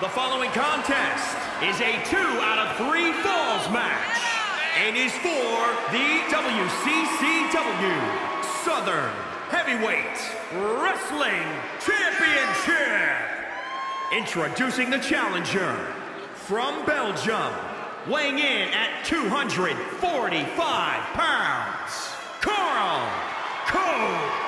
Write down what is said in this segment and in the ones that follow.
The following contest is a two out of three falls match and is for the WCCW Southern Heavyweight Wrestling Championship. Introducing the challenger from Belgium, weighing in at 245 pounds, Carl Coach.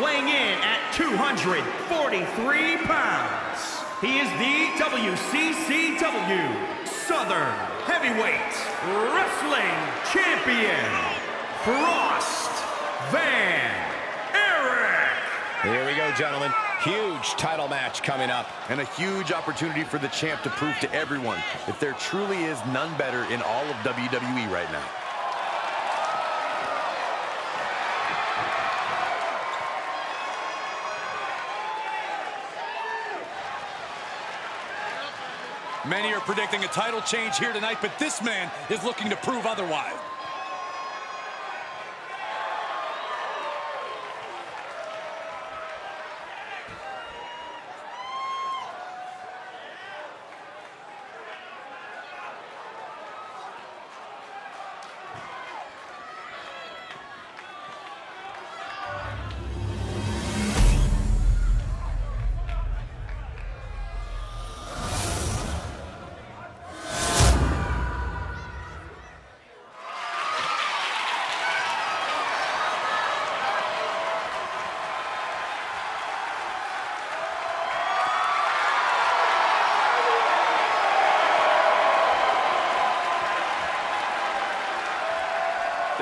weighing in at 243 pounds. He is the WCCW Southern Heavyweight Wrestling Champion, Frost Von Erich. Here we go, gentlemen. Huge title match coming up. And a huge opportunity for the champ to prove to everyone that there truly is none better in all of WWE right now. Many are predicting a title change here tonight, but this man is looking to prove otherwise.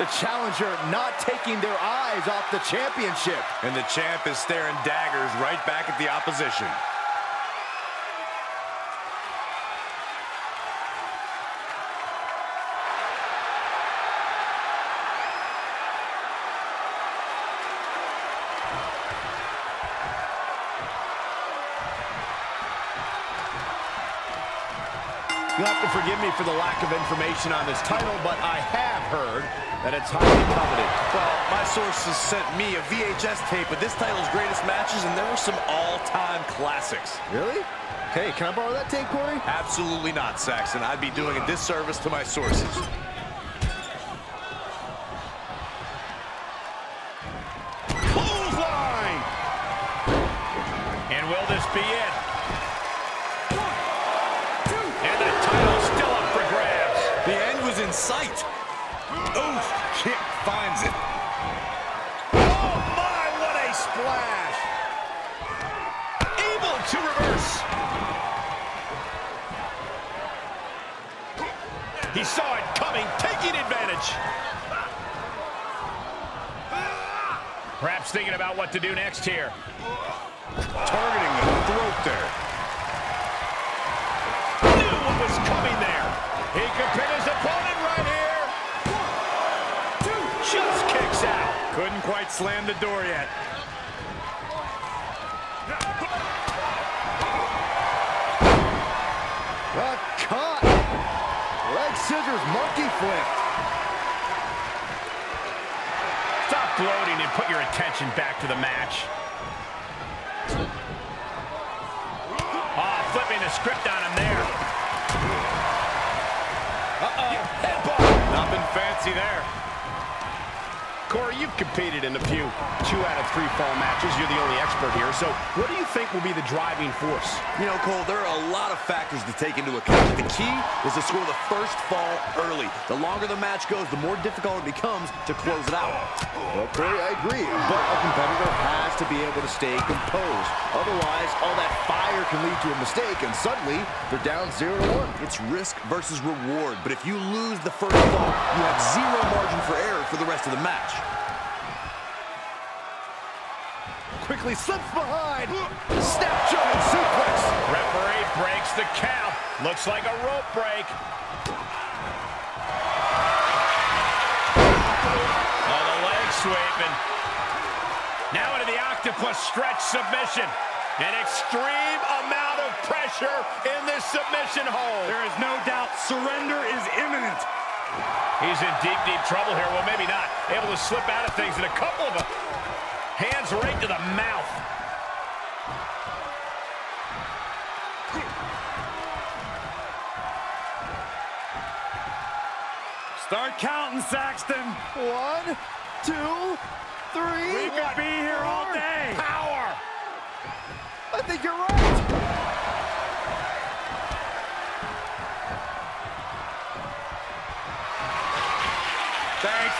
The challenger not taking their eyes off the championship. And the champ is staring daggers right back at the opposition. You'll have to forgive me for the lack of information on this title, but I have heard that it's highly coveted. Well, my sources sent me a VHS tape of this title's greatest matches, and there were some all-time classics. Really? Hey, can I borrow that tape, Corey? Absolutely not, Saxton. I'd be doing a disservice to my sources. Clothesline! And will this be it? And the title's still up for grabs. The end was in sight. Oof, kick finds it. Oh my, what a splash! Able to reverse. He saw it coming, taking advantage. Perhaps thinking about what to do next here. Targeting the throat there. Knew what was coming there. Couldn't quite slam the door yet. A cut! Leg scissors monkey flipped. Stop gloating and put your attention back to the match. Ah, flipping the script on him there. Uh-oh. Nothing fancy there. Corey, you've competed in a few two out of three fall matches. You're the only expert here. So what do you think will be the driving force? You know, Cole, there are a lot of factors to take into account. The key is to score the first fall early. The longer the match goes, the more difficult it becomes to close it out. Well, Corey, I agree. But a competitor has to be able to stay composed. Otherwise, all that fire can lead to a mistake, and suddenly they're down 0 to 1. It's risk versus reward, but if you lose the first fall, you have zero margin for error for the rest of the match. Quickly slips behind. Snap German suplex. Referee breaks the count. Looks like a rope break. Oh, the leg sweeping. Now into the octopus stretch submission. An extreme amount of pressure in this submission hold. There is no doubt surrender is imminent. He's in deep, deep trouble here. Well, maybe not. Able to slip out of things, and a couple of them. Hands right to the mouth. Start counting, Saxton. One, two, three. We could be here all day. Power. I think you're right.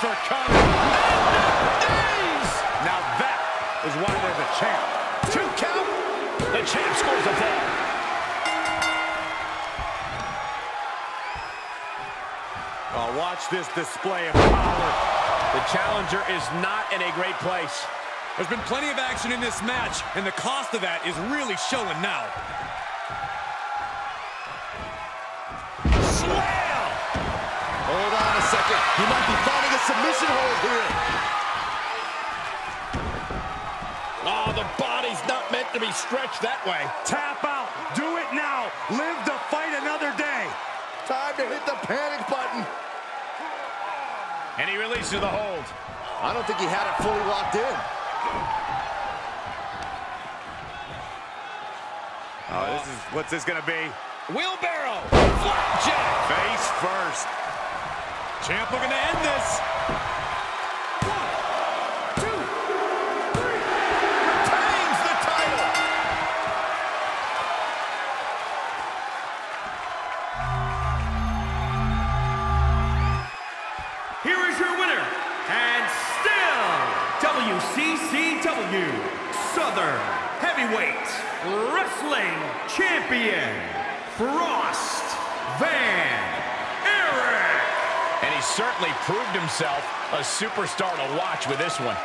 Thanks for coming. Now that is why they're the champ. Two count. The champ scores a fall. Oh, watch this display of power. The challenger is not in a great place. There's been plenty of action in this match, and the cost of that is really showing now. Slam! Hold on a second. He might be finding a submission hold here. Oh, the body's not meant to be stretched that way. Tap out. Do it now. Live to fight another day. Time to hit the panic button. And he releases the hold. I don't think he had it fully locked in. Oh, this is what's this gonna be? Wheelbarrow. Flapjack. Face first. Champ looking to end this. Retains the title. Here is your winner, and still WCCW Southern Heavyweight Wrestling Champion, Frost Von certainly proved himself a superstar to watch with this one.